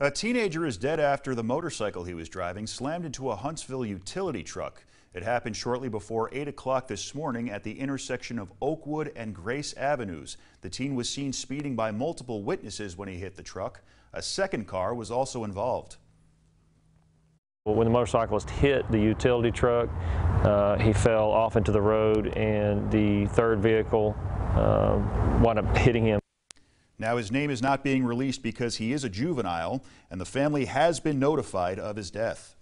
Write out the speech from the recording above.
A teenager is dead after the motorcycle he was driving slammed into a Huntsville utility truck. It happened shortly before 8 o'clock this morning at the intersection of Oakwood and Grace Avenues. The teen was seen speeding by multiple witnesses when he hit the truck. A second car was also involved. When the motorcyclist hit the utility truck, uh, he fell off into the road and the third vehicle uh, wound up hitting him. Now his name is not being released because he is a juvenile and the family has been notified of his death.